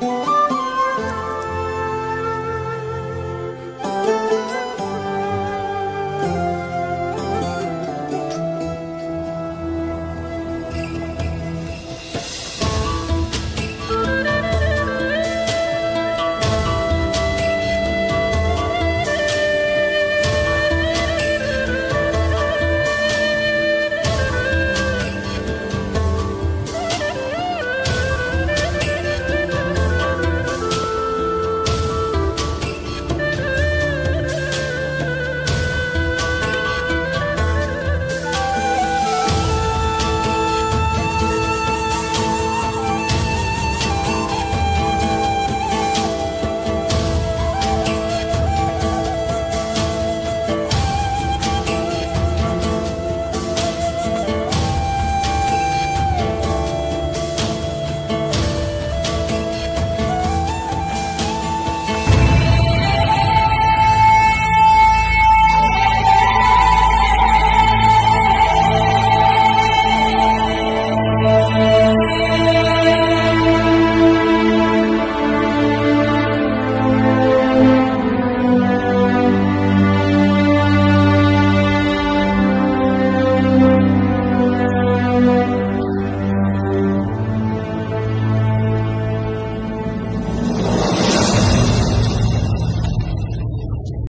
Música